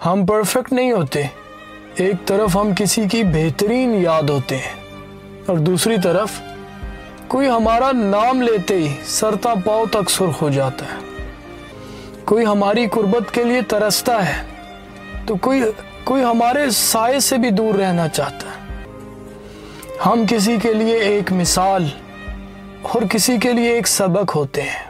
हम परफेक्ट नहीं होते। एक तरफ़ हम किसी की बेहतरीन याद होते हैं, और दूसरी तरफ़ कोई हमारा नाम लेते ही सरता पाव तक सुर्ख हो जाता है। कोई हमारी कुर्बत के लिए तरसता है तो कोई कोई हमारे साय से भी दूर रहना चाहता है। हम किसी के लिए एक मिसाल, और किसी के लिए एक सबक होते हैं।